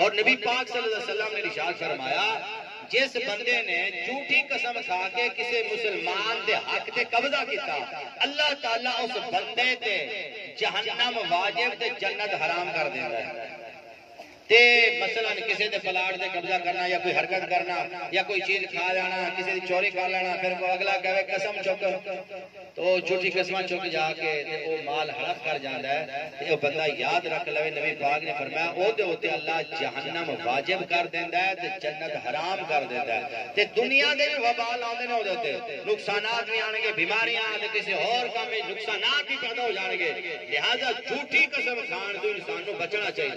और नबी पाक सल्लल्लाहु ने इरशाद फरमाया, जिस बंदे ने झूठी कसम खा के किसी मुसलमान के हक से कब्जा किया, अल्लाह ताला उस बंदे ते जहन्नम वाजिब ते जन्नत हराम कर देता है। मसलन किसी के प्लाट से कब्जा करना, या कोई हरकत करना, या कोई चीज़ खा लेना, किसी चोरी कर लेना, फिर अगला कहे, कसम चुक। तो झूठी कसम चुक जाके माल हड़प कर जाता है ते बंदा याद रख लवे नबी पाक ने फरमाया अल्लाह जहन्नम वाजिब कर देंदा है जन्नत हराम कर देंदा है। ते दुनिया दे भी वबाल आउंदे ने ओदे उत्ते नुकसानात भी आणगे, बीमारियाँ ते किसी और काम में नुकसानात भी पैदा हो जाणगे। लिहाजा झूठी कसम खान तो इंसान को बचना चाहिए